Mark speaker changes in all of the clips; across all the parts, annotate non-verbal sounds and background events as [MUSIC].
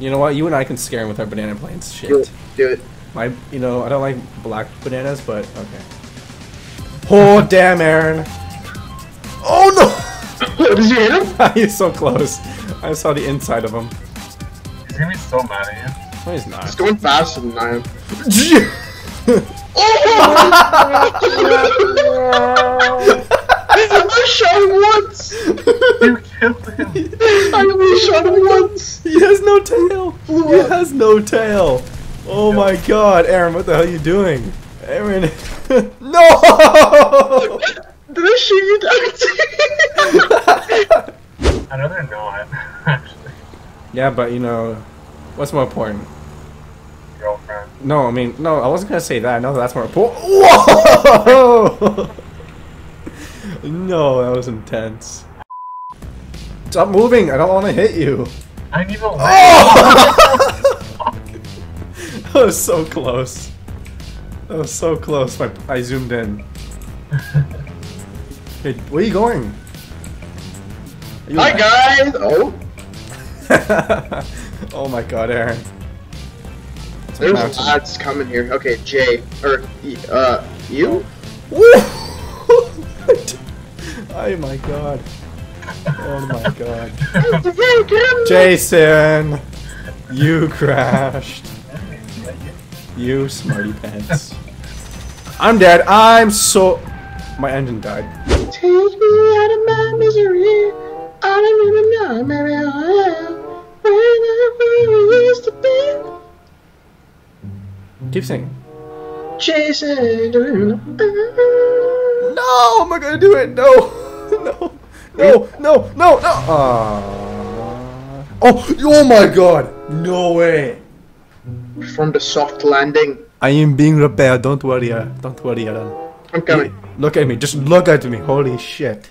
Speaker 1: You know what? You and I can scare him with our banana planes. Shit.
Speaker 2: Do it. Do it.
Speaker 1: My, you know, I don't like black bananas, but okay. Oh damn, Aaron! Oh no! [LAUGHS]
Speaker 2: Did you hit him? [LAUGHS]
Speaker 1: He's so close. I saw the inside of him.
Speaker 3: He's gonna be so mad at you.
Speaker 1: No, he's
Speaker 2: It's
Speaker 1: not.
Speaker 2: going faster than I am. I shot him once!
Speaker 3: You killed him.
Speaker 2: I only shot him once!
Speaker 1: he has no tail. He has no tail. Oh my God, Aaron! What the hell are you doing, Aaron? [LAUGHS] no!
Speaker 2: Did I shoot you down?
Speaker 3: I'd rather not, actually.
Speaker 1: yeah, but you know, what's more important?
Speaker 3: Girlfriend.
Speaker 1: No, I mean, no, I wasn't gonna say that. No, that's more important. [LAUGHS] Whoa! [LAUGHS] no, that was intense. Stop moving! I don't want to hit you.
Speaker 3: I need a [LAUGHS]
Speaker 1: Oh! [LAUGHS] that was so close. That was so close. My, I zoomed in. [LAUGHS] Hey, where are you going? Are you
Speaker 2: Hi guys! Oh,
Speaker 1: oh my god, Aaron. It's a
Speaker 2: there's
Speaker 1: mountain.
Speaker 2: lads coming here. Okay, Jay. Or, uh, you?
Speaker 1: Woo! Oh my god. Oh my god. [LAUGHS] Jason! You crashed. You smarty pants. I'm dead. I'm so. My engine died.
Speaker 2: Take me out of my misery. I don't even know maybe I am. Where we used to be.
Speaker 1: Keep singing.
Speaker 2: Jason.
Speaker 1: No, I'm not gonna do it. No, no, no, no, no, no. Aww. Oh, oh my god. No way.
Speaker 2: From the soft landing.
Speaker 1: I am being repaired. Don't worry. Uh, don't worry, Aaron.
Speaker 2: I'm coming.
Speaker 1: Look at me. Just look at me. Holy shit.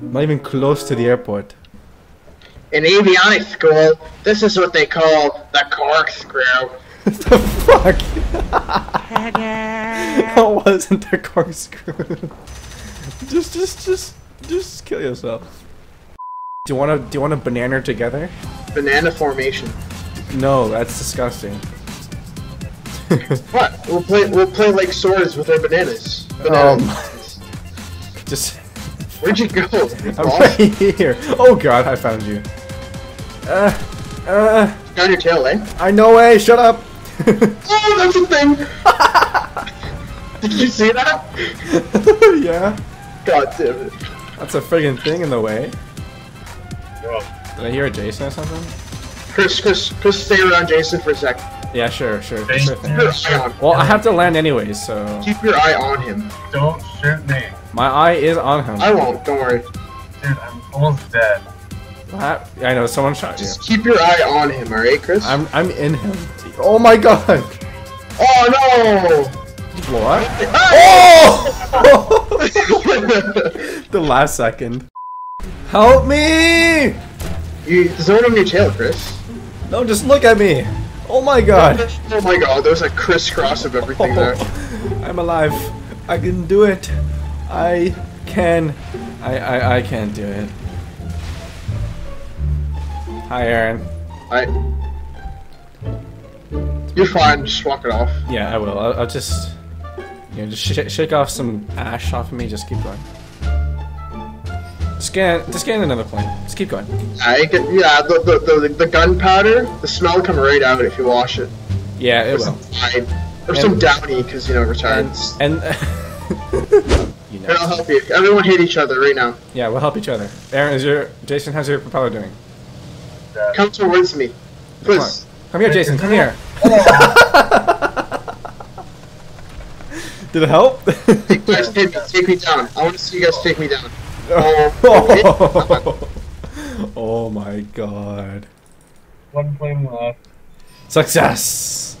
Speaker 1: Not even close to the airport.
Speaker 2: In avionics school, this is what they call the corkscrew.
Speaker 1: What [LAUGHS] the fuck? [LAUGHS] that wasn't the corkscrew. [LAUGHS] just, just, just, just kill yourself. Do you want to? Do you want a banana together?
Speaker 2: Banana formation.
Speaker 1: No, that's disgusting.
Speaker 2: What? We'll play. We'll play like swords with our bananas.
Speaker 1: Um, just,
Speaker 2: Where'd you go? [LAUGHS]
Speaker 1: I'm right here. Oh god, I found you. Uh, uh,
Speaker 2: Down your tail, eh?
Speaker 1: I know eh? Shut up. [LAUGHS]
Speaker 2: Oh, that's a thing. [LAUGHS] Did you see that?
Speaker 1: yeah,
Speaker 2: God damn it.
Speaker 1: That's a friggin' thing in the way. Did I hear a Jason or something?
Speaker 2: Chris, Chris, Chris, stay around Jason for a sec.
Speaker 1: Yeah, sure, sure.
Speaker 3: Thank
Speaker 1: sure.
Speaker 2: Keep your eye on.
Speaker 1: Well, I have to land anyways, so
Speaker 2: Keep your eye on him.
Speaker 3: don't shoot me.
Speaker 1: my eye is on him.
Speaker 2: I won't. Don't worry.
Speaker 3: Dude, I'm almost dead.
Speaker 1: What? I know someone shot you.
Speaker 2: Just keep your eye on him, alright, Chris?
Speaker 1: I'm I'm in him. Oh my god!
Speaker 2: Oh no!
Speaker 1: What?
Speaker 2: Oh!
Speaker 1: Oh! [LAUGHS] [LAUGHS] the last second. Help me!
Speaker 2: you zone on your tail, Chris.
Speaker 1: No, just look at me. Oh my god.
Speaker 2: Oh my god, there's a crisscross of everything there. [LAUGHS]
Speaker 1: I'm alive. I can do it. I can. I I I can't do it. Hi, Aaron.
Speaker 2: I. You're fine. Just walk it off.
Speaker 1: Yeah, I will. I'll, I'll just, you know, just sh- shake off some ash off of me. Just keep going. Just get, just get in another plane. Just keep going.
Speaker 2: I get, yeah, the the, the the gunpowder, the smell will come right out if you wash it.
Speaker 1: Yeah, it
Speaker 2: Or
Speaker 1: will.
Speaker 2: some Tide. Or some downy, because you know
Speaker 1: And,
Speaker 2: retards. [LAUGHS]
Speaker 1: and [LAUGHS] you
Speaker 2: And I'll help you. Everyone hate each other right now.
Speaker 1: yeah, we'll help each other. Aaron, is your Jason? How's your propeller doing?
Speaker 2: Come towards me,
Speaker 1: Come
Speaker 2: please.
Speaker 1: Come here, Jason. Come here. [LAUGHS] Did it help?
Speaker 2: You guys take me, take me down. I want to see you guys take me down. Oh. [LAUGHS]
Speaker 1: oh my god.
Speaker 3: One plane left.
Speaker 1: Success!